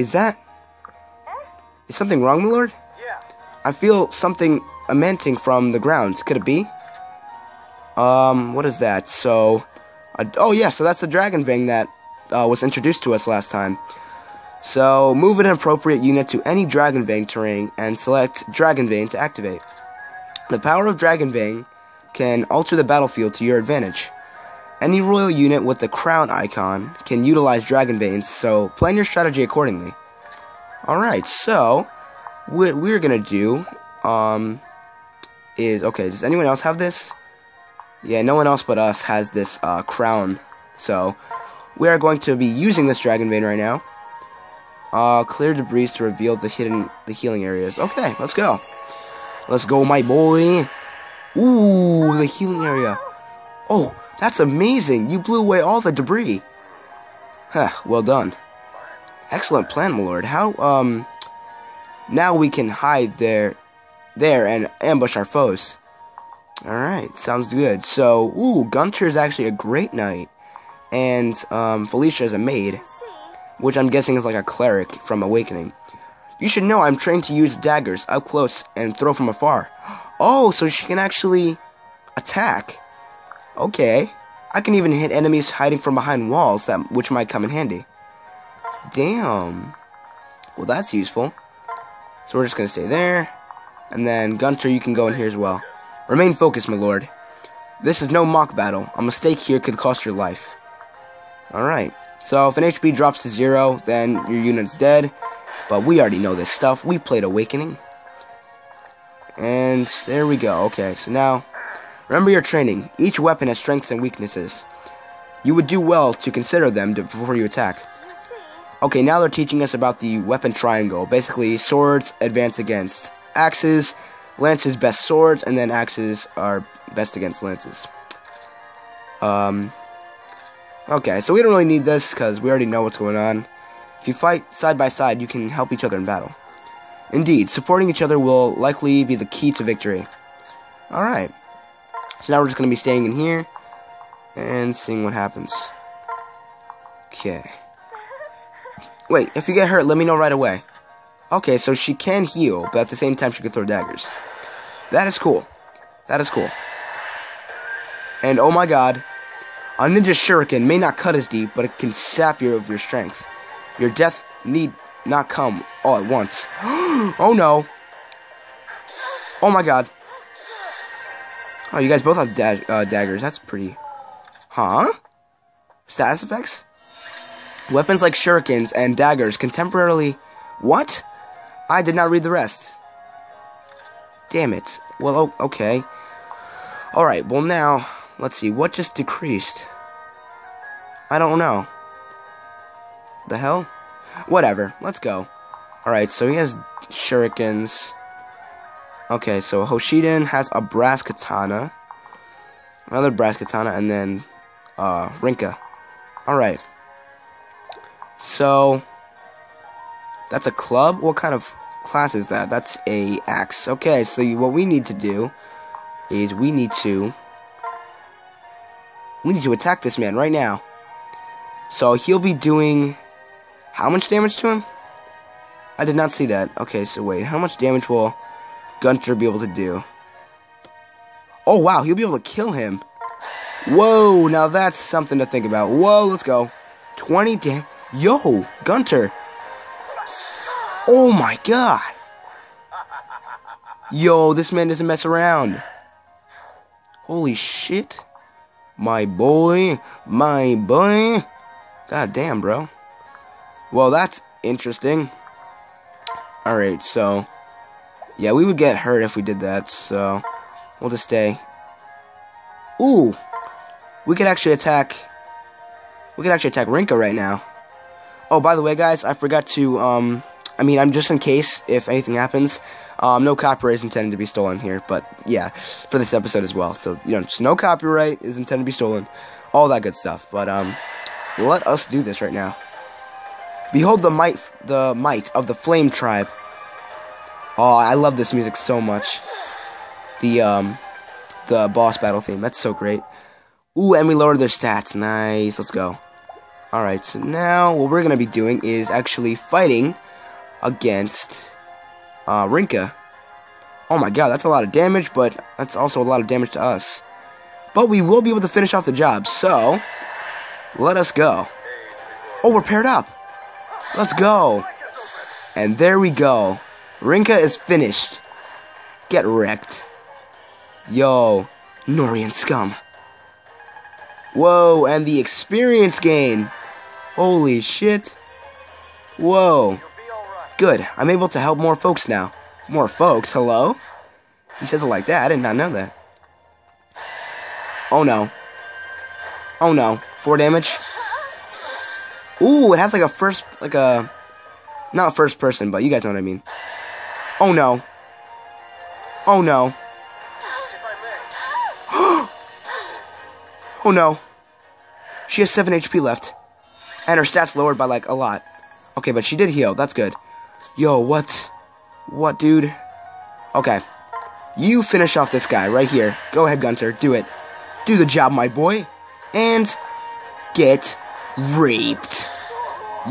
Is that... Is something wrong, my lord? Yeah. I feel something emanting from the ground. Could it be? Um, what is that? So, uh, oh yeah, so that's the dragon vein that uh, was introduced to us last time. So, move an appropriate unit to any Dragon Vein terrain and select Dragon Vein to activate. The power of Dragon Vein can alter the battlefield to your advantage. Any royal unit with the crown icon can utilize Dragon Veins, so plan your strategy accordingly. Alright, so, what we're gonna do, um, is, okay, does anyone else have this? Yeah, no one else but us has this, uh, crown, so, we are going to be using this Dragon Vein right now. Uh, clear debris to reveal the hidden, the healing areas. Okay, let's go. Let's go, my boy. Ooh, the healing area. Oh, that's amazing. You blew away all the debris. Huh, well done. Excellent plan, my lord. How, um, now we can hide there, there and ambush our foes. Alright, sounds good. So, ooh, Gunter is actually a great knight. And, um, Felicia is a maid which I'm guessing is like a cleric from Awakening. You should know I'm trained to use daggers up close and throw from afar. Oh, so she can actually attack. Okay. I can even hit enemies hiding from behind walls, that which might come in handy. Damn. Well, that's useful. So we're just gonna stay there. And then, Gunter, you can go in here as well. Remain focused, my lord. This is no mock battle. A mistake here could cost your life. Alright. So if an HP drops to zero, then your unit's dead. But we already know this stuff. We played Awakening. And there we go. Okay, so now, remember your training. Each weapon has strengths and weaknesses. You would do well to consider them to, before you attack. Okay, now they're teaching us about the weapon triangle. Basically, swords advance against axes, lances best swords, and then axes are best against lances. Um, Okay, so we don't really need this because we already know what's going on. If you fight side by side, you can help each other in battle. Indeed, supporting each other will likely be the key to victory. Alright. Now we're just going to be staying in here and seeing what happens. Okay. Wait, if you get hurt, let me know right away. Okay, so she can heal, but at the same time she can throw daggers. That is cool. That is cool. And oh my god, a ninja shuriken may not cut as deep, but it can sap you of your strength. Your death need not come all at once. oh no. Oh my god. Oh, you guys both have da uh, daggers. That's pretty. Huh? Status effects? Weapons like shurikens and daggers can temporarily. What? I did not read the rest. Damn it. Well, oh, okay. Alright, well now, let's see. What just decreased? I don't know. The hell? Whatever. Let's go. Alright, so he has shurikens. Okay, so Hoshidan has a brass katana. Another brass katana, and then uh, Rinkah. Alright. So, that's a club? What kind of class is that? That's a axe. Okay, so what we need to do is we need to we need to attack this man right now. So he'll be doing how much damage to him? I did not see that. Okay, so wait, how much damage will Gunter be able to do? Oh wow, he'll be able to kill him. Whoa, now that's something to think about. Whoa, let's go. 20 damn. Yo, Gunter. Oh my god. Yo, this man doesn't mess around. Holy shit. My boy, my boy. God damn, bro. Well, that's interesting. Alright, so. Yeah, we would get hurt if we did that, so. We'll just stay. Ooh! We could actually attack. We could actually attack Rinkah right now. Oh, by the way, guys, I forgot to, um. I mean, I'm just in case if anything happens. Um, no copyright is intended to be stolen here, but yeah, for this episode as well. So, you know, just no copyright is intended to be stolen. All that good stuff. But, um. Let us do this right now. Behold the might, the might of the Flame Tribe. Oh, I love this music so much. The um, the boss battle theme. That's so great. Ooh, and we lowered their stats. Nice. Let's go. Alright, so now what we're gonna be doing is actually fighting against uh, Rinkah. Oh my god, that's a lot of damage, but that's also a lot of damage to us. But we will be able to finish off the job, so let us go. Oh, we're paired up. Let's go. And there we go. Rinkah is finished. Get wrecked. Yo, Nohrian scum. Whoa, and the experience gain. Holy shit. Whoa. Good, I'm able to help more folks now. More folks, hello? He says it like that, I did not know that. Oh no. Oh no. Four damage. Ooh, it has like a first, like a, not first person, but you guys know what I mean. Oh no. Oh no. oh no. She has 7 HP left. And her stats lowered by like a lot. Okay, but she did heal. That's good. Yo, what? What, dude? Okay. You finish off this guy right here. Go ahead, Gunter. Do it. Do the job, my boy. And get raped.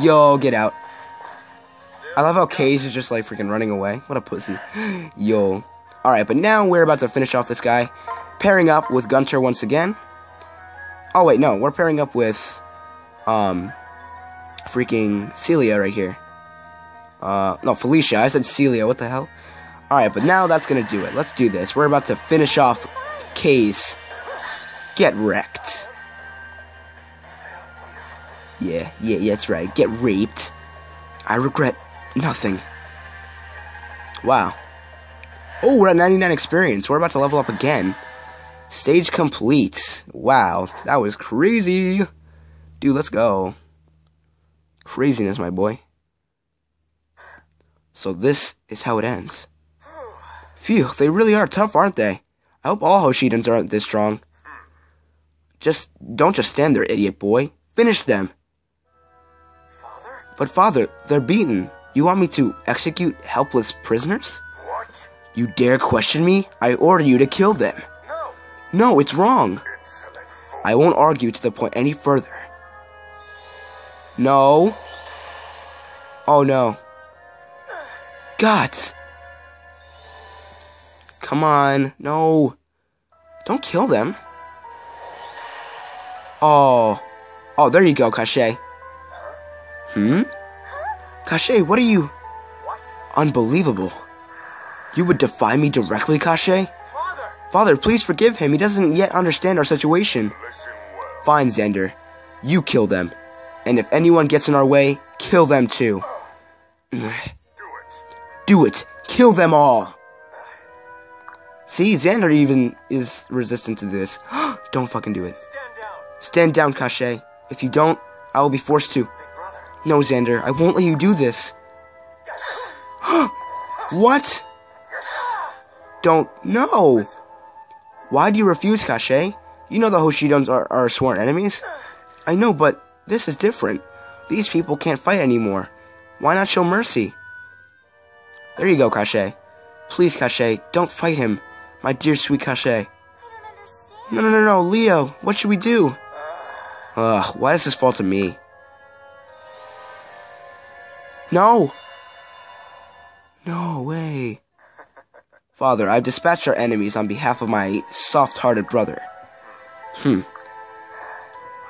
Yo, get out. I love how Kaze is just like freaking running away. What a pussy. Yo. Alright, but now we're about to finish off this guy. Pairing up with Gunter once again. Oh, wait, no. We're pairing up with, um, freaking Celia right here. Uh, no, Felicia. I said Celia. What the hell? Alright, but now that's gonna do it. Let's do this. We're about to finish off Kaze. Get wrecked. Yeah, yeah, yeah, that's right. Get raped. I regret nothing. Wow. Oh, we're at 99 experience. We're about to level up again. Stage complete. Wow, that was crazy. Dude, let's go. Craziness, my boy. So this is how it ends. Phew, they really are tough, aren't they? I hope all Hoshidans aren't this strong. Just, don't just stand there, idiot boy. Finish them. Father? But father, they're beaten. You want me to execute helpless prisoners? What? You dare question me? I order you to kill them. No. No, it's wrong. I won't argue to the point any further. No. Oh no. Gods. Come on. No. Don't kill them. Oh. Oh, there you go, Cache. Hmm? Cache, what are you? What? Unbelievable. You would defy me directly, Cache? Father! Father, please forgive him. He doesn't yet understand our situation. Listen well. Fine, Xander. You kill them. And if anyone gets in our way, kill them too. Oh. Do it. Do it. Kill them all. See, Xander even is resistant to this. don't fucking do it. Stand down. Stand down, Cache. If you don't, I will be forced to. No, Xander, I won't let you do this. What? Don't. No. Why do you refuse, Cache? You know the Hoshidans are our sworn enemies. I know, but this is different. These people can't fight anymore. Why not show mercy? There you go, Cache. Please, Cache, don't fight him. My dear sweet Cache. I don't understand. No, no, no, no, Leo, what should we do? Ugh, why does this fall to me? No! No way. Father, I've dispatched our enemies on behalf of my soft-hearted brother. Hmm.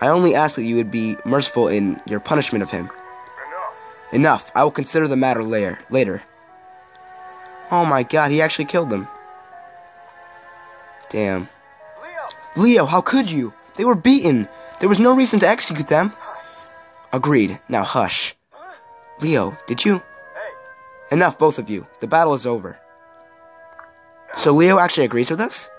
I only ask that you would be merciful in your punishment of him. Enough. Enough. I will consider the matter later. Later. Oh my god, he actually killed them. Damn. Leo! Leo, how could you? They were beaten. There was no reason to execute them. Hush. Agreed. Now hush. Leo, did you? Hey, Enough, both of you. The battle is over. So Leo actually agrees with us?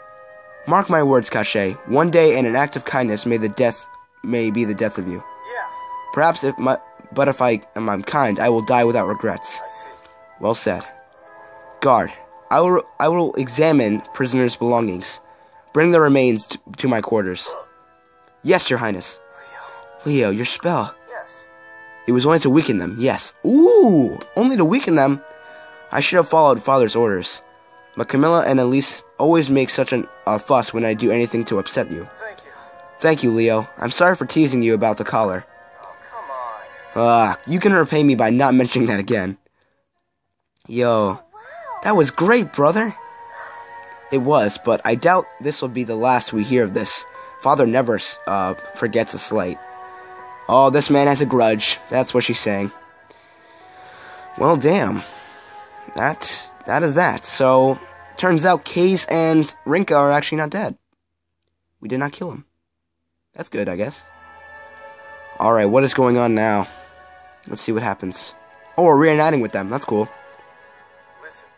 Mark my words, Cache. One day, in an act of kindness, may the death may be the death of you. yeah, Perhaps if my, but if I am I'm kind, I will die without regrets. I see. Well said. Guard, I will I will examine prisoners' belongings. Bring the remains t- to my quarters. Yes, Your Highness. Leo. Leo, your spell. It was only to weaken them, yes. Ooh, only to weaken them. I should have followed father's orders. But Camilla and Elise always make such an, a fuss when I do anything to upset you. Thank you. Thank you, Leo. I'm sorry for teasing you about the collar. Oh, come on. Ah, Uh, you can repay me by not mentioning that again. Yo, that was great, brother. It was, but I doubt this will be the last we hear of this. Father never uh, forgets a slight. Oh, this man has a grudge. That's what she's saying. Well, damn. That that is that. So, turns out Kaze and Rinkah are actually not dead. We did not kill him. That's good, I guess. Alright, what is going on now? Let's see what happens. Oh, we're reuniting with them. That's cool. Listen.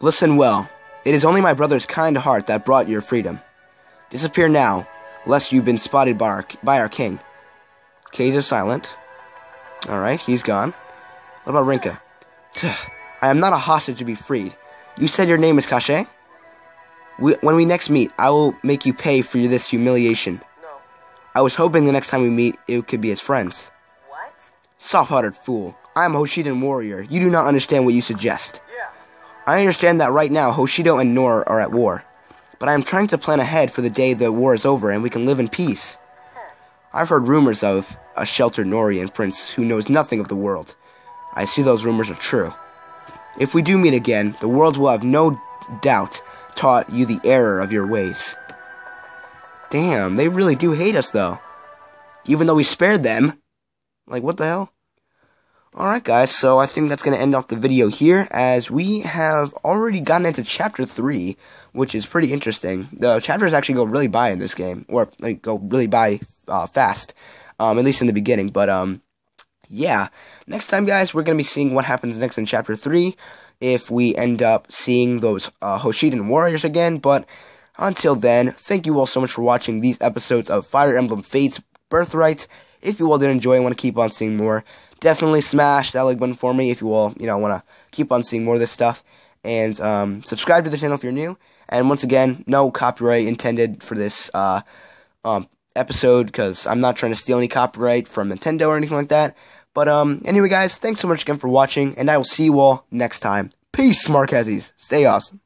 Listen well. It is only my brother's kind heart that brought your freedom. Disappear now, lest you've been spotted by our, by our king. Kaze is silent. Alright, he's gone. What about Rinkah? I am not a hostage to be freed. You said your name is Kashe? We, when we next meet, I will make you pay for this humiliation. No. I was hoping the next time we meet, it could be as friends. What? Soft-hearted fool. I am a Hoshidan warrior. You do not understand what you suggest. Yeah. I understand that right now Hoshido and Nohr are at war, but I am trying to plan ahead for the day the war is over and we can live in peace. I've heard rumors of a sheltered Nohrian prince who knows nothing of the world. I see those rumors are true. If we do meet again, the world will have no doubt taught you the error of your ways. Damn, they really do hate us though. Even though we spared them. Like, what the hell? Alright guys, so I think that's going to end off the video here, as we have already gotten into Chapter 3, which is pretty interesting. The chapters actually go really by in this game, or like, go really by uh, fast, um, at least in the beginning, but um, yeah. Next time, guys, we're going to be seeing what happens next in Chapter 3, if we end up seeing those uh, Hoshidan warriors again, but until then, thank you all so much for watching these episodes of Fire Emblem Fates Birthright. If you all did enjoy and want to keep on seeing more, definitely smash that like button for me if you all, you know, want to keep on seeing more of this stuff. And um, subscribe to the channel if you're new. And once again, no copyright intended for this uh, um, episode because I'm not trying to steal any copyright from Nintendo or anything like that. But um, anyway, guys, thanks so much again for watching, and I will see you all next time. Peace, Marquezes. Stay awesome.